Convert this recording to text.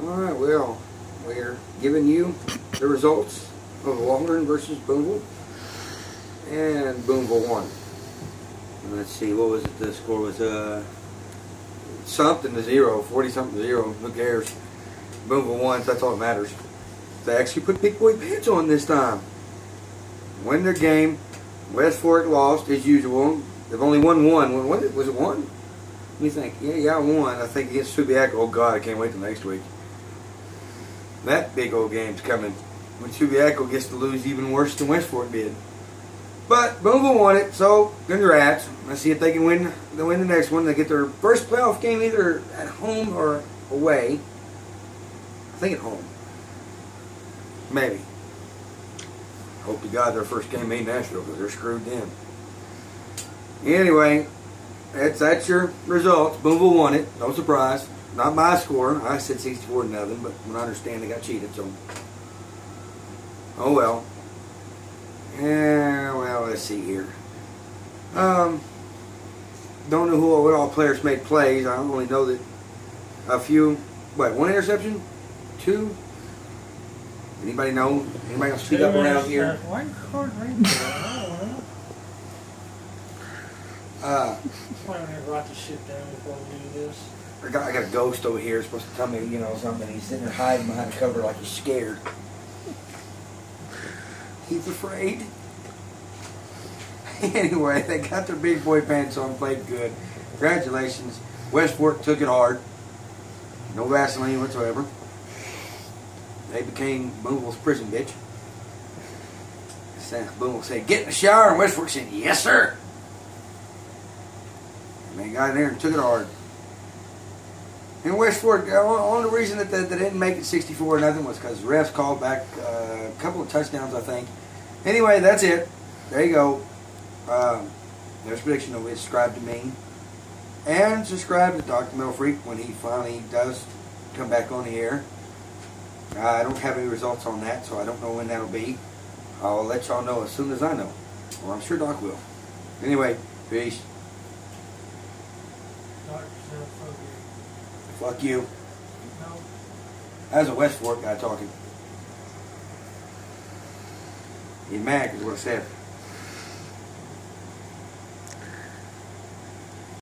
Alright, well, we're giving you the results of Waldron versus Booneville. And Booneville won. Let's see, what was it? The score was uh, something to zero, 40 something to zero. Who cares? Booneville won, that's all that matters. They actually put big boy pants on this time. Win their game. West Fork lost as usual. They've only won one. Was it, was it one? Let me think. Yeah, yeah, I won. I think against Subiaco. Oh God, I can't wait till next week. That big old game's coming. When Subiaco gets to lose even worse than West Fork did. But Booneville won it, so congrats. Let's see if they can win. They win the next one. They get their first playoff game either at home or away. I think at home. Maybe. Hope to God their first game ain't Nashville because they're screwed then. Anyway, that's that's your results. Booneville won it. No surprise. Not my score. I said 64 to nothing, but when I understand they got cheated, so. Oh well. Yeah, well, let's see here. Um, don't know who what all players made plays. I only know that a few. What? One interception? Two? Anybody know? Anybody gonna speak up around here? One card right there. I don't know. Uh, Why I write the shit down before we do this? I got, I got a ghost over here supposed to tell me, you know, something. He's sitting there hiding behind the cover like he's scared. He's afraid. Anyway, they got their big boy pants on, played good. Congratulations. West Fork took it hard. No Vaseline whatsoever. They became Booneville's prison bitch. Booneville said, get in the shower, and West Fork said, yes, sir. And they got in there and took it hard. And West Fork, the only reason that they, didn't make it 64 or nothing was because refs called back uh, a couple of touchdowns, I think. Anyway, that's it. There you go. Um, there's prediction of it. Subscribe to me. And subscribe to Dr. Metal Freak when he finally does come back on the air. I don't have any results on that, so I don't know when that'll be. I'll let y'all know as soon as I know. Or I'm sure Doc will. Anyway, peace. Fuck you. No. That's a West Fork guy talking. He's mad because what I said.